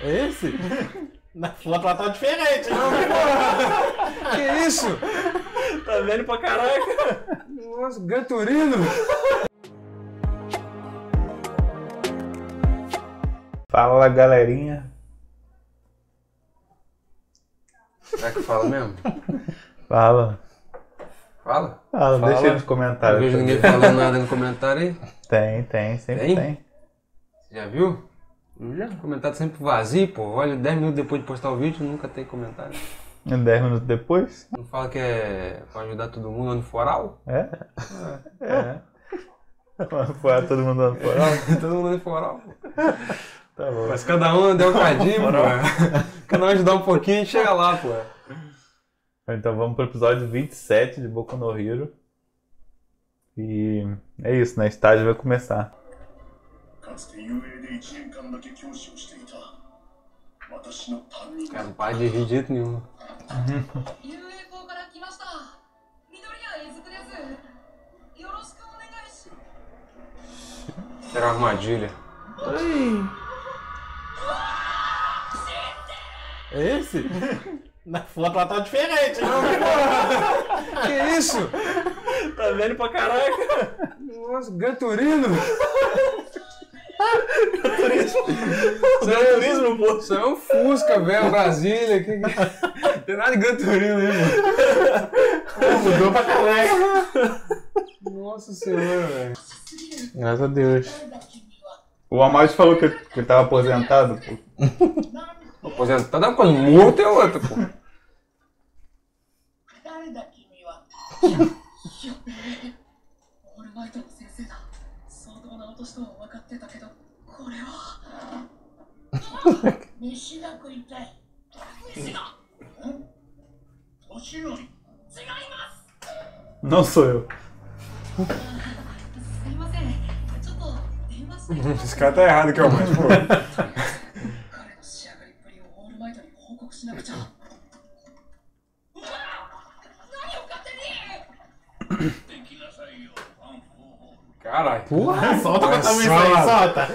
Esse? Na foto lá tá diferente. Não, Que isso? tá velho pra caraca. Nossa, Gran Turino. Fala galerinha. Será que fala mesmo? Fala. Fala. Fala, Fala. deixa aí nos Não comentários. vejo ninguém falando nada no comentário aí. Tem, tem, sempre Tem? tem. Já viu? Já. Comentário sempre vazio, pô. Olha, 10 minutos depois de postar o vídeo, nunca tem comentário. 10 minutos depois? Não fala que é pra ajudar todo mundo no foral? É. É. Foi todo mundo dando foral? todo mundo no foral. Tá bom. Mas cada um der um cadinho, pô. Cada um ajudar um pouquinho e chega lá, pô. Então vamos pro episódio 27 de Boku no Hero. E é isso, né? Estágio vai começar. かつて遊泳で1年間だけ教師をしていた私の担任 Cara, não para de rir de jeito nenhum. 遊泳校から来ました緑谷えずくですよろしくお願いし Era uma armadilha. Esse? Na foto lá tá diferente. Que isso? Tá velho pra caraca. Nossa, Gran. Gran Turismo, pô. Isso é um Fusca, velho, Brasília. Que... que- Tem nada de Gran Turino aí, mano. Mudou pra caraca. Nossa senhora, velho. Graças a Deus. O Amade falou que, que ele tava aposentado, pô. Aposentado é uma coisa, morto é outra, pô. 誰だ君はオールマイトの先生だ相当な落としとは分かってたけどこれは。飯が食いたい。飯が年寄り。違います。Não sou eu. すいません。ちょっと電話したい Esse cara tá errado aqui, ó, mas, pô. 彼の仕上がりっぷりをオールマイトに報告しなくちゃ caralho. Porra, solta com essa aí, solta.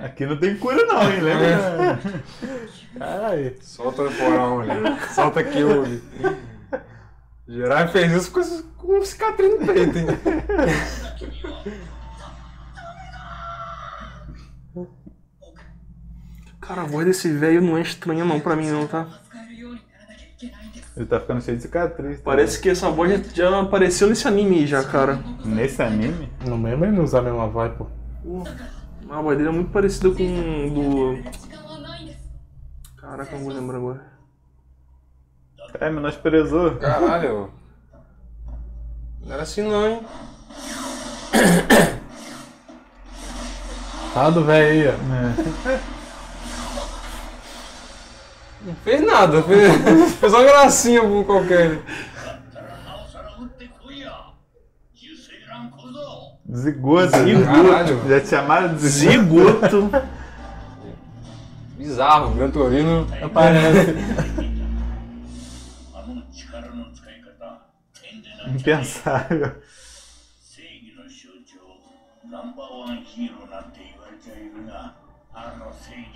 Aqui não tem cura não, hein? Lembra? É. Caralho. Solta o porão, mulher. Solta aqui o... Gerard fez isso com, esse, com um cicatriz no peito, hein? Cara, a voz desse velho não é estranha não pra mim não, tá? Ele tá ficando cheio de cicatriz. Tá Parece que essa voz já, já apareceu nesse anime já, cara. Nesse anime? Não mesmo ele não usa a mesma voz, pô. A voz dele é muito parecida com do. Caraca, não vou lembrar agora. É, menosprezou. Caralho. Não era assim não, hein? Tá do velho aí, ó. É. Não fez nada, fez, fez uma gracinha qualquer. Zigoto. Zigoto. Já te chamaram de zigoto. Bizarro, o Gran Torino aparece. Impensável.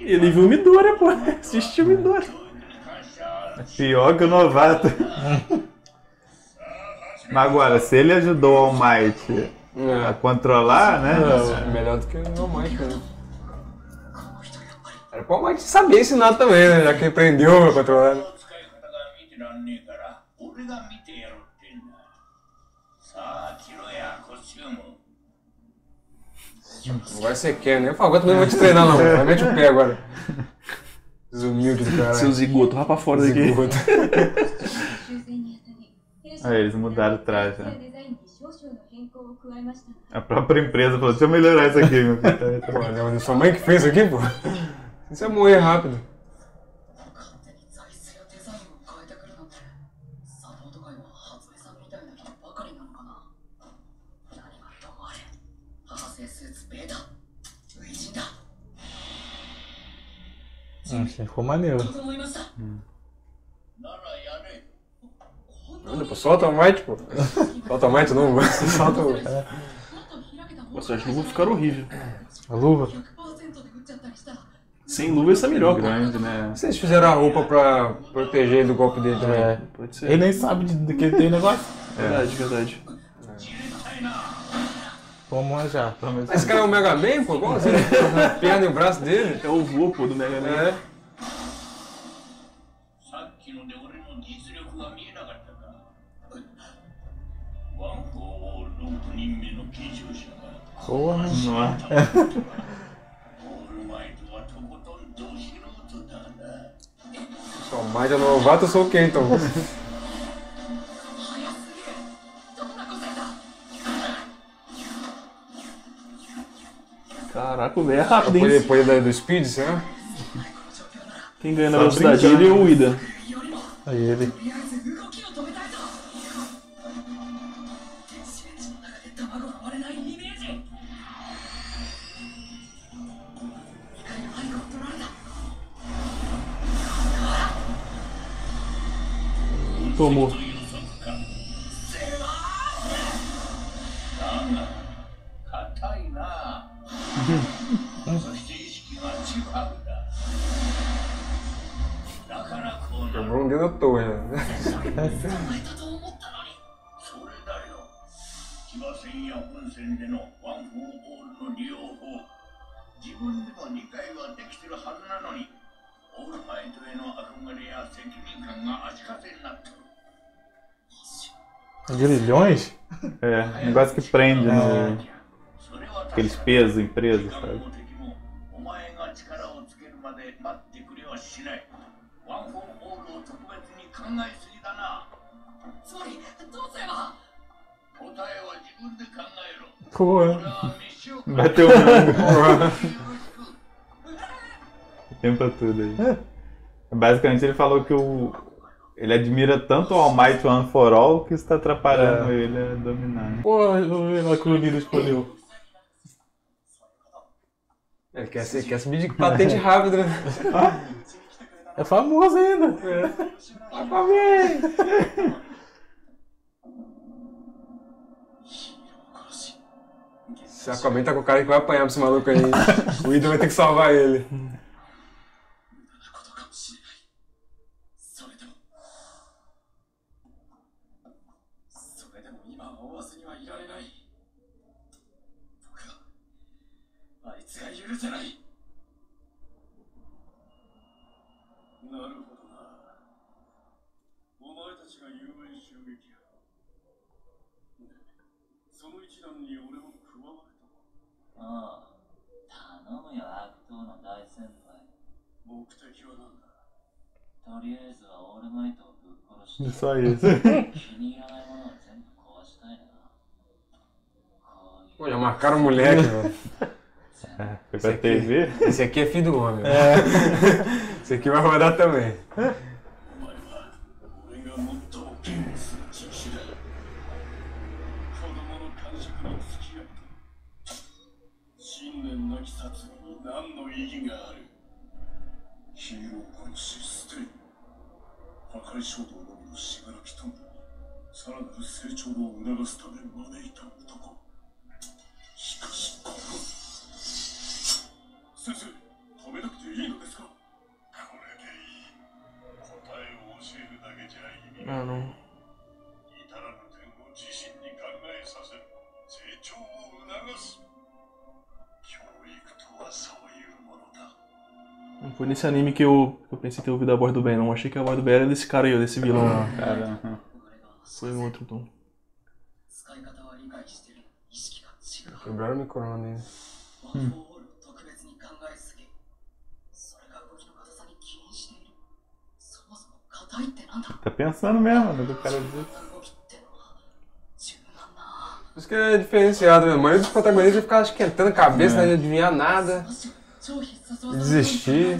Ele viu Midora, pô. Assistiu Midora. Pior que o novato. Mas agora, se ele ajudou o All Might é. a controlar, né? É, melhor do que o All Might, né? Era pra o Might saber ensinar também, né? Já que ele prendeu a controlar. Né? Agora você quer, né? Eu falo, agora também não vou te treinar, não. Vai mete o pé agora. Desumilde do cara. Seu zigoto, vai pra fora zigoto. daqui. Aí eles mudaram o traje, né? A própria empresa falou, deixa eu melhorar isso aqui, meu filho. Olha, é sua mãe que fez isso aqui, pô. Isso é morrer rápido. Nossa, ah, ficou maneiro. Hum. não pô, solta o Might, pô. Solta o Might não, solta o... Nossa, as luvas ficaram horríveis. A luva? Sem luva isso é melhor, grande, né? Vocês fizeram a roupa pra proteger ele do golpe dele é, também. É. Pode ser. Ele nem sabe de, que ele tem negócio. É. Verdade, verdade. Vamos uma japa. Tá? Mas esse cara é o Mega Man, pô? Como assim? Perna e o braço dele? É o vô, pô, do Mega Man. É. Porra. É? Sou mais novato, eu sou o Kenton. Caraca, o velho é rápido, hein? Depois do speed, será? Quem ganha na velocidade, brincando. ele ou o Ida? Aí ele. Tomou. Grilhões? É, é, um negócio que prende no... aqueles pesos empresas, sabe? Pô, é. bateu um o tempo tudo aí. Basicamente ele falou que o, ele admira tanto o Almighty One for All que isso tá atrapalhando ele a dominar. né? Ver lá que o escolheu. Ele quer, ser, quer subir de patente rápido, né? É famoso ainda. Se a Aquaman tá com o cara que vai apanhar pra esse maluco aí, o Ida vai ter que salvar ele. Só isso. Olha, marcaram o moleque, mano. Foi pra aqui, TV? Esse aqui é filho do homem. É. esse aqui vai rodar também. さらなる成長を促すため招いた男しかしこの先生止めなくていいのですかこれでいい答えを教えるだけじゃ意味が Ah, não. 至らぬ点を自身に考えさせる成長を促す教育とはそういうものだ Não foi nesse anime que eu, que eu pensei ter ouvido a voz do Ben, não. Achei que a voz do Ben era desse cara aí, ó, desse vilão. Cara, Sim, outro tom. Quebraram o microfone. Hum. Tá pensando mesmo, né, do cara disso. Por isso que é diferenciado, né? A maioria dos protagonistas ficava esquentando a cabeça, é. não adivinhar nada. Desistir.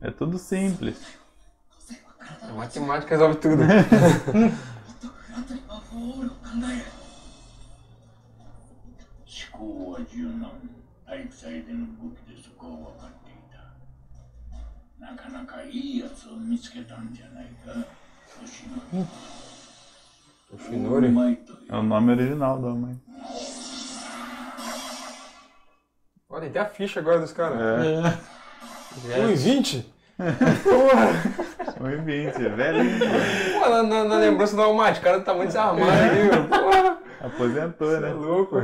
É tudo simples. A matemática resolve tudo. Toshinori? É o nome original da mãe. Olha, tem a ficha agora dos caras. É. é. 1,20? Porra! 1,20, velhinho. pô. Na, na, na lembrança do Almighty, o cara tá muito desarmado aí, meu. Porra! Aposentou, Você é né? louco.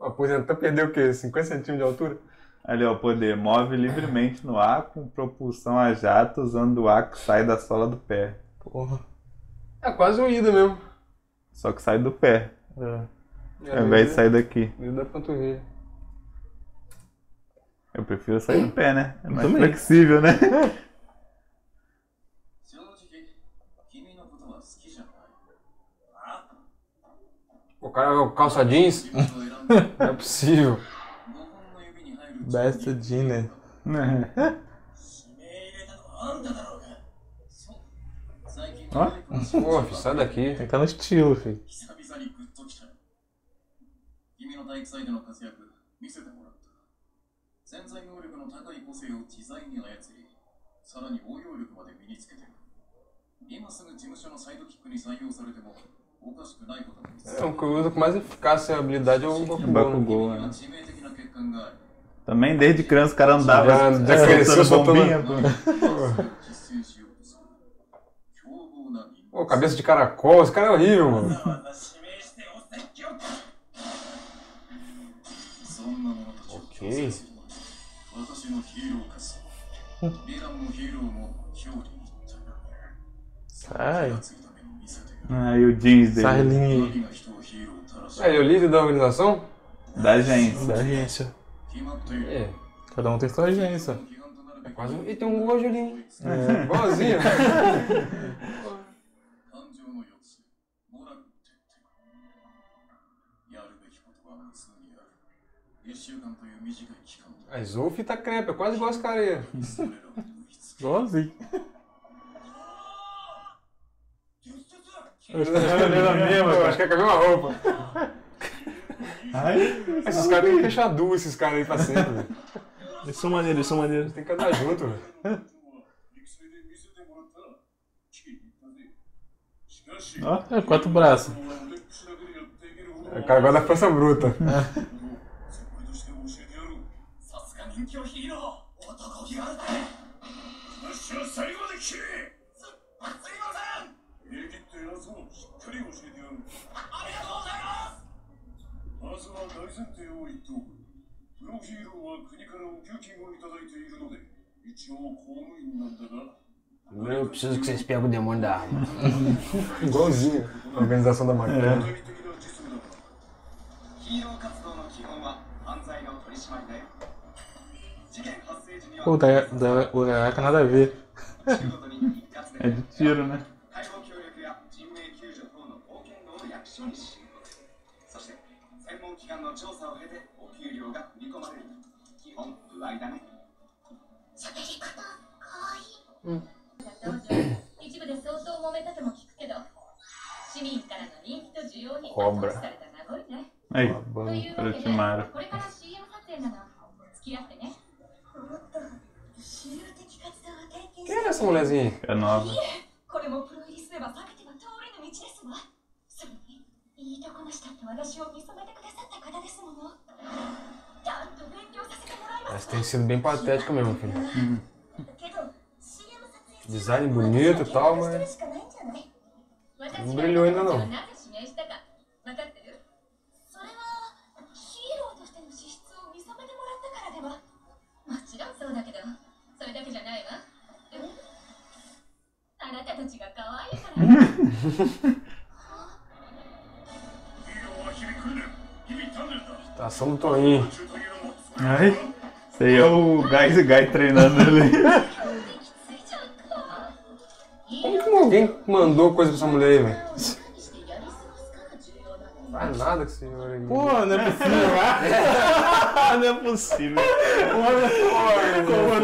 Aposentou, perdeu o quê? 50 centímetros de altura? Ali, ó, poder. Move livremente no ar com propulsão a jato usando o ar que sai da sola do pé. Porra. É quase um ida mesmo. Só que sai do pé, É. ao invés de sair daqui. Ida da panturrilha. Eu prefiro sair do pé, né? É mais também. flexível, né? 正直君のことは好きじゃないあ O cara é o calça jeans? 自分の選んだ5 Não é possível. 本の指に入る Best Dinner. 指名入れたのはあんただろうがそう最近あ体育の Pô, filho, sai daqui. Tem que estar no estilo, filho. 久々にグッときた君の体育祭での活躍見せてもらった 潜在能力の高い個性を自在に操りさらに応用力まで身につけてる今すぐ事務所のサイドキックに採用されてもおかしくないことが見つ É, o que usa com mais eficácia e habilidade é o Bakugou. né? Bakugou, 君には né? 致命的な欠陥がある Também desde criança o cara andava Já- já cresceu soltando- bombinha, pô. 実践しようとする凶暴な人 Pô, cabeça de caracol, esse cara é horrível, mano. わ Sai. Ah, e o jeans dele. Sarlin. É, o líder da organização? Da agência. Da agência. É. Cada um tem sua agência. É quase um... E tem um Google Julinho. É. é. Igualzinho. A Zou tá crepe, é quase igual as careias. Igualzinho. Eu acho que é a mesma, Eu acho que é a mesma roupa. Ai, esses caras têm que deixar duas, esses caras aí pra sempre. velho. Eles são maneiros, eles são maneiros. Tem que andar junto, velho. Ó, é quatro braços. O cara vai da força bruta. さす。が人気のヒーロー男気があるぜ話は最後まで聞けす。す。いません言い切ってやつをしっかり教えてやるありがとうございます。まずは大前提を言っておくプロヒーローは国からお給金をいただいているので一応公務員なんだが Eu preciso que vocês peguem o demônio da arma. Igualzinho. A organização da máquina. 具 Pô, da, da Uraraka nada a ver. é de tiro, né? Hum. Cobra. Aí, para Timara. essa mulherzinha? É nova. Essa tem sido bem patética mesmo, filho. Design bonito e tal, mas. Não brilhou ainda não. Ai, isso aí é o Guys e Guy treinando ali. Como que alguém mandou coisa pra essa mulher aí, velho? Faz nada com esse senhor aí. Pô, não é possível. não é possível. Porra,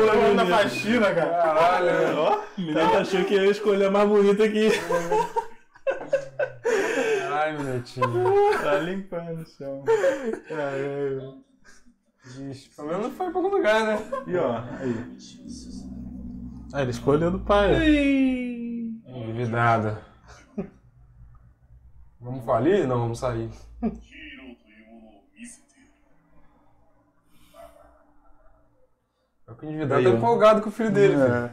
porra, na faxina, cara. Caralho. O menino achou que ia escolher a mais bonita aqui. Tá limpando o chão. Pelo menos não foi pra algum lugar, né? E ó, aí. Ah, ele escolheu do pai. Endividada. Vamos falir? Não, vamos sair. O endividado tá empolgado com o filho dele. É.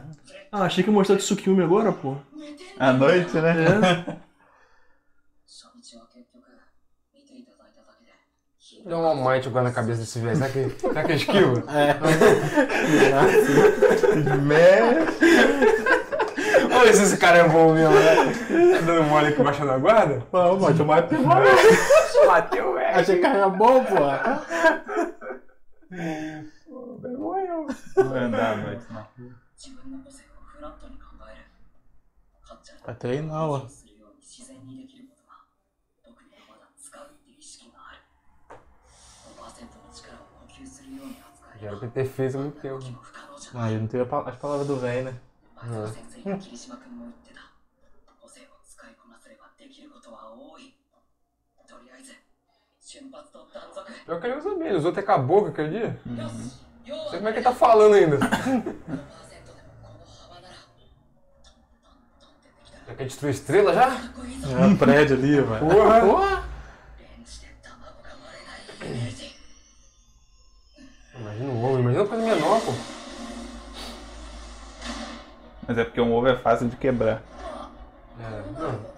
Ah, achei que mostrou de Tsukiyumi agora, pô. À noite, né? É. Dá um almighty agora na cabeça desse velho. Será que, será que é esquiva? É. Merda. Olha se esse cara é bom mesmo, né? Tá dando mole aqui embaixo da guarda? Não, mas eu matei o velho. Matei o velho. Achei que era bom, pô. Morreu. Não andar à noite, não. Até aí não, ó. Era o ter feito fez há muito tempo. Ah, eu não teve as palavras do velho, né? É. Hum. Pior que ele usa bem, ele usou até com a boca aquele dia. Uhum. Não sei como é que ele tá falando ainda. já quer destruir estrela já? É um prédio ali, velho. Porra! Porra! Imagina um ovo, imagina uma coisa menor, pô. Mas é porque um ovo é fácil de quebrar. É, não.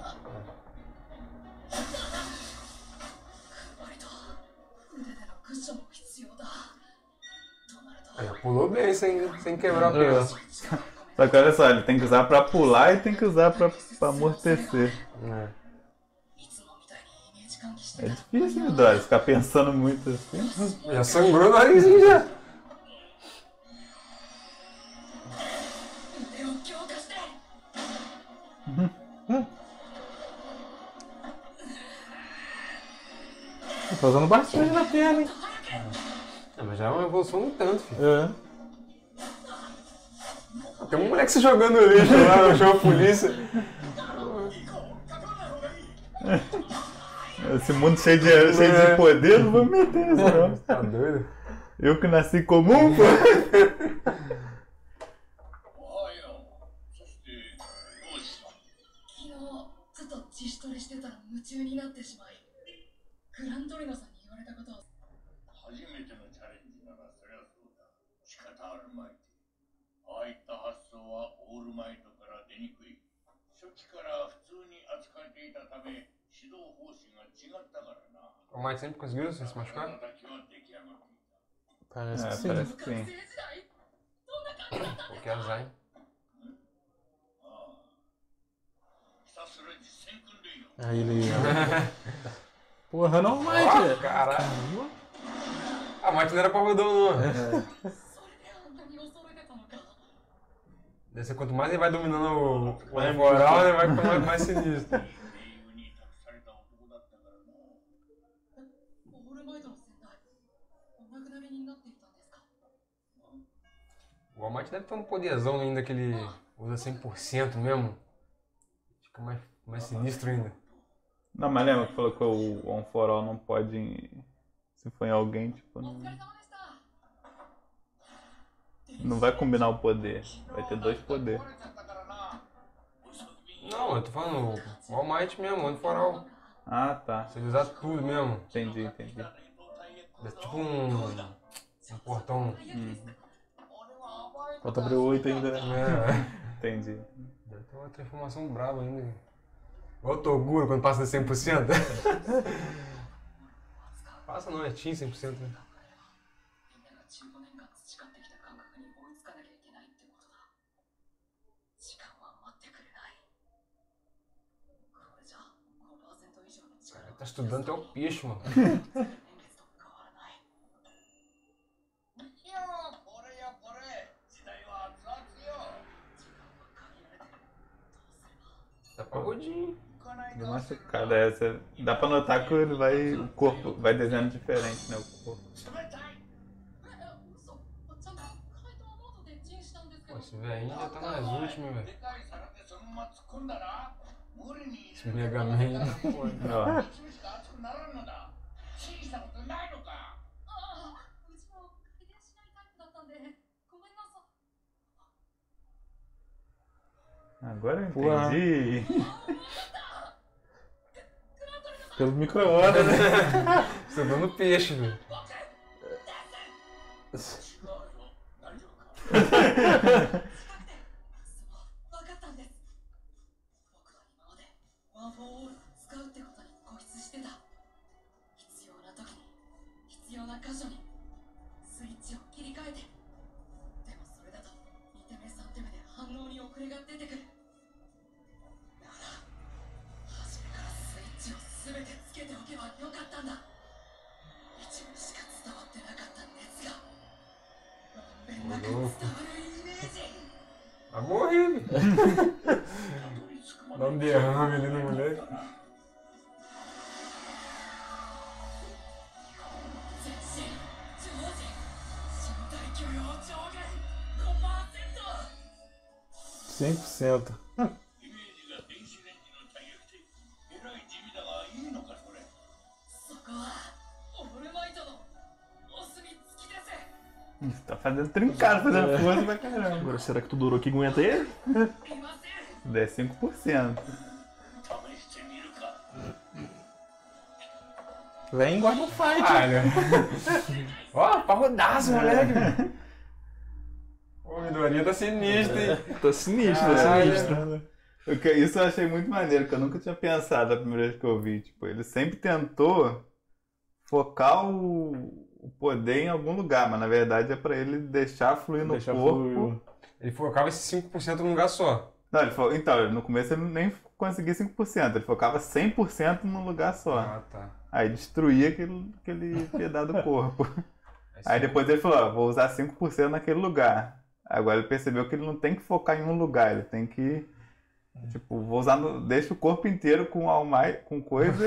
É, pulou bem sem, sem quebrar o é. peso. Só que olha só, ele tem que usar pra pular e tem que usar pra, pra amortecer. É. É difícil, Midori, ficar pensando muito assim. É já uhum. sangrou o narizinho já. Tá usando bastante na perna, hein? É, mas já é uma evolução um tanto, filho. É. Tem um moleque se jogando lixo lá, chama a polícia. Esse mundo cheio de, cheio de poder, não vou meter isso não. Tá doido? Eu que nasci comum, pô. Mas sempre sem se machucar? Parece é, que sim. Parece que sim. Porque azar. É Aí ah, ele. É. Porra, não, Mike! Oh, caralho! A Mike não era pra rodar, não. É. Deve ser quanto mais ele vai dominando o, o moral, ele né? vai ficando mais sinistro. O Walmart deve ter um poderzão ainda que ele usa 100% mesmo. Fica mais, mais sinistro ainda. Não, mas lembra que falou que o On For All não pode. Se for em alguém, tipo. Não, não vai combinar o poder. Vai ter dois poderes. Não, eu tô falando o All mesmo, On For All. Ah, tá. Se ele usar tudo mesmo. Entendi, entendi. É tipo um. Um portão. Uhum. Falta abrir o 8 ainda, né? É. Entendi. ter uma transformação brava ainda. Igual o Toguro quando passa de 100%. passa não, é Team 100%. Né? Tá estudando até o peixe, mano. Tá pagodinho. Deu uma secada essa. Dá pra notar que ele vai, o corpo vai desenhando diferente, né? O corpo. Pô, esse velhinho ainda tá nas últimas, velho. Esse Mega Man. Né? Ó. Agora eu entendi. Pelo micro-ondas, né? Estudando peixe, velho. 100%. Tá fazendo trincado, fazendo é. força pra caramba. Agora, será que tu durou que aguenta ele? 10,5%. Vem guarda o fight. Ó, ah, pra rodar as moleque. Midoriya tá sinistro, hein? Tá sinistro, tá que- Isso eu achei muito maneiro, que eu nunca tinha pensado a primeira vez que eu vi. Tipo, ele sempre tentou focar o, o poder em algum lugar, mas na verdade é pra ele deixar fluir no Deixa corpo. fluir. Ele focava esse 5% num lugar só. Não, ele fo... Então, no começo ele nem conseguia 5%, ele focava 100% num lugar só. Ah, tá. Aí destruía aquele, aquele pedaço do corpo. Aí depois ele falou, ó, vou usar 5% naquele lugar. Agora ele percebeu que ele não tem que focar em um lugar, ele tem que. Tipo, vou usar. No... Deixa o corpo inteiro com almai, com coisa.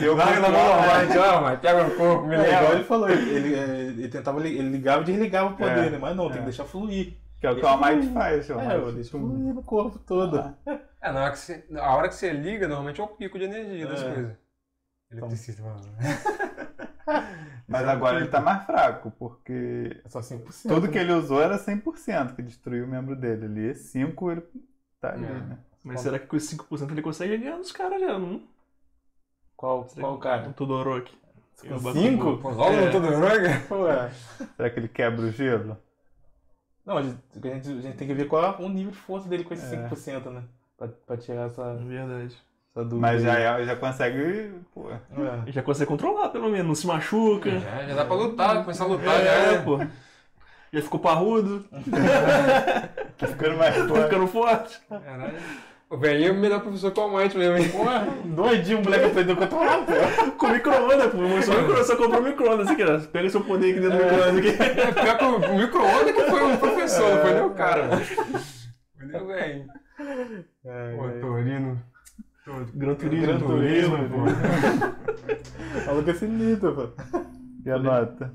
e eu Larga na vou- mão, vai, tchau, mas pega o corpo, me É, igual ele falou, ele, ele, é, ele tentava, ele ligava e desligava o poder, É, né? Mas não, tem é. que deixar fluir. Que é o que o Almighty faz, o É, Almighty. eu deixo fluir no corpo todo. É, na hora que você, a hora que você liga, normalmente é o pico de energia das É. coisas. Ele precisa, mano. Mas agora ele tá mais fraco, porque É só 5%. tudo que né? ele usou era 100% que destruiu o membro dele ali. 5 ele tá ali, É. né? Mas será que com esse 5% ele consegue ganhar dos caras já, não? Qual, qual cara? O Todoroki. Com Eu bato cinco? no- Pô, logo É. no Todoroki? É. Será que ele quebra o gelo? Não, a gente, a gente- tem que ver qual é o nível de força dele com esse É. 5%, né? Pra, pra tirar essa, Verdade. Essa dúvida. Mas já, é- já consegue. Pô, É. Já consegue controlar, pelo menos. Não se machuca. Já, já dá pra lutar, começar a lutar, já É, é. pô. Já ficou parrudo. tá ficando mais Tá forte. ficando forte. Caralho. O velhinho é o melhor professor que o Almighty mesmo, hein? Porra, doidinho, o moleque aprendeu a controlar, pô. Com micro-ondas, pô. Só, micro, só comprou micro-ondas aqui, ó. Pega seu poder aqui dentro do micro-ondas aqui. É pior que o micro-ondas que foi um professor, não foi nem o cara, mano. Foi nem o velho. É, Pô, é. Torino. Gran Turismo. Gran Turismo, pô. Falou que é sinistro, pô. E a nota?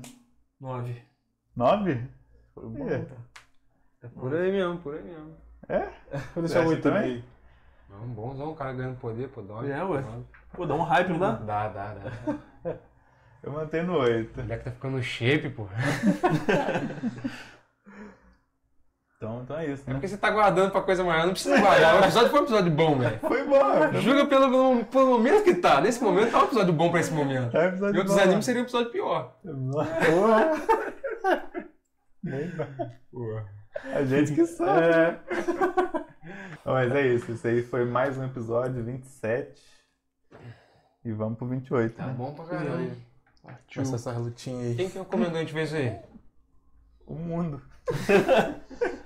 9. 9? Foi bom, É. tá. É por aí mesmo, por aí mesmo. Vou deixar Acha oito também? Não, bonzão, o cara ganhando poder, pô, dói. É, ué. Pô, dá um hype, não dá? Dá, dá, dá. Eu mantenho no 8. O moleque tá ficando shape, pô. Então, então é isso, É né? porque você tá guardando pra coisa maior, não precisa guardar. O episódio foi um episódio bom, velho. Foi bom. Julga pelo, pelo momento que tá. Nesse momento tá um episódio bom pra esse momento. É um E episódio outros bom. animes seria um episódio pior. Porra. A gente que sabe. É. Mas é isso. Isso aí foi mais um episódio 27. E vamos pro 28, Tá né? bom pra caramba. Começa essa lutinha aí. Quem que gente ver isso aí? O mundo.